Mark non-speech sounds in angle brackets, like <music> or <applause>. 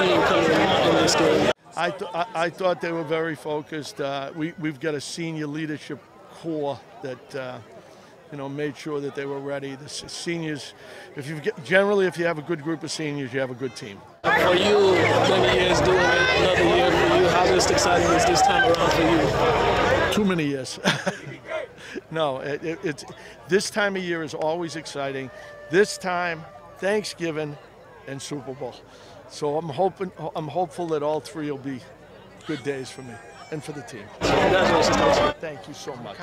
team coming in this game? I, th- I, I thought they were very focused. Uh, we, we've got a senior leadership core that, uh, you know, made sure that they were ready. The seniors, if you generally, if you have a good group of seniors, you have a good team. For you, many years doing it, another year for you. How just exciting is this time around for you? Too many years. <laughs> no, it, it, it's this time of year is always exciting. This time, Thanksgiving and Super Bowl. So I'm hoping, I'm hopeful that all three will be good days for me and for the team. Congratulations, Thank you so much.